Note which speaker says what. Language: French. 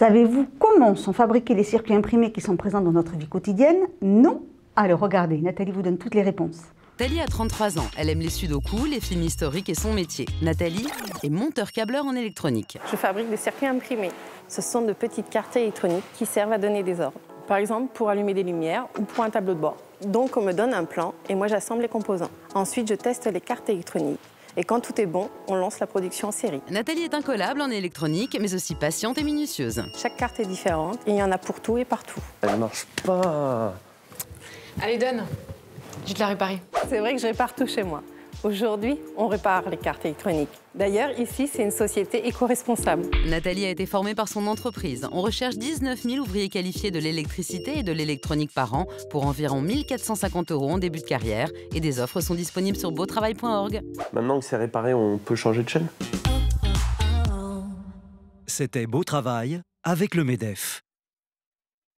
Speaker 1: Savez-vous comment sont fabriqués les circuits imprimés qui sont présents dans notre vie quotidienne? Non Alors regardez, Nathalie vous donne toutes les réponses.
Speaker 2: Nathalie a 33 ans. Elle aime les sudoku, les films historiques et son métier. Nathalie est monteur-câbleur en électronique.
Speaker 3: Je fabrique des circuits imprimés. Ce sont de petites cartes électroniques qui servent à donner des ordres. Par exemple, pour allumer des lumières ou pour un tableau de bord. Donc, on me donne un plan et moi, j'assemble les composants. Ensuite, je teste les cartes électroniques. Et quand tout est bon, on lance la production en série.
Speaker 2: Nathalie est incollable en électronique, mais aussi patiente et minutieuse.
Speaker 3: Chaque carte est différente et il y en a pour tout et partout.
Speaker 4: Elle marche pas.
Speaker 5: Allez, donne. Je vais te la réparer.
Speaker 3: C'est vrai que je répare tout chez moi. Aujourd'hui, on répare les cartes électroniques. D'ailleurs, ici, c'est une société éco-responsable.
Speaker 2: Nathalie a été formée par son entreprise. On recherche 19 000 ouvriers qualifiés de l'électricité et de l'électronique par an pour environ 1450 euros en début de carrière. Et des offres sont disponibles sur beautravail.org.
Speaker 4: Maintenant que c'est réparé, on peut changer de chaîne?
Speaker 6: C'était Beau Travail avec le MEDEF.